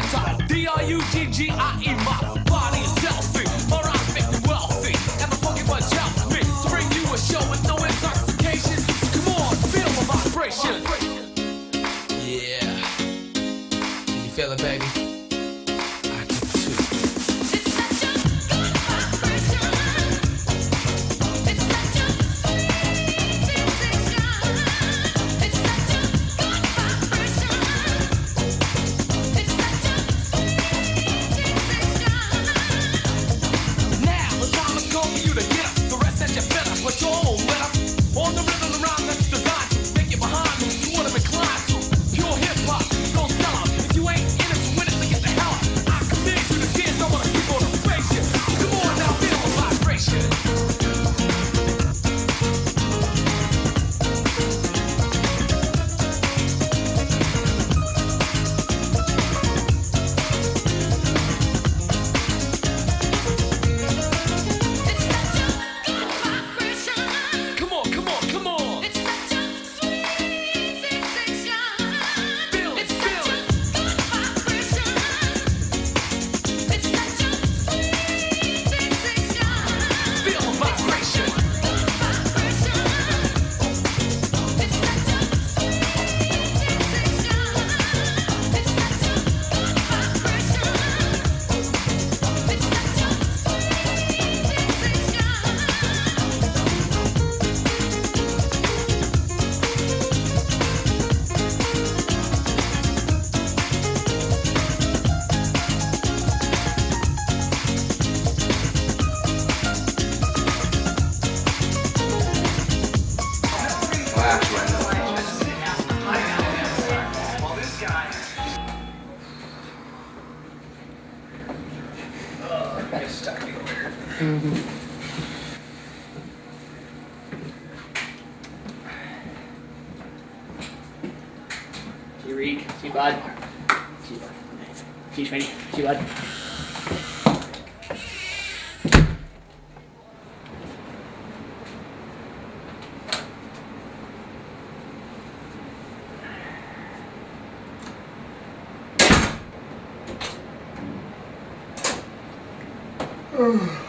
better. D R U G G I E my body is healthy. My rhymes make me wealthy, and the funky bunch helps me to bring you a show with no intoxication. So come on, feel the vibration. Yeah, can you feel it, baby? Mm-hmm. Reek, see bud. See bud. See Shreddy, see bud. Oh.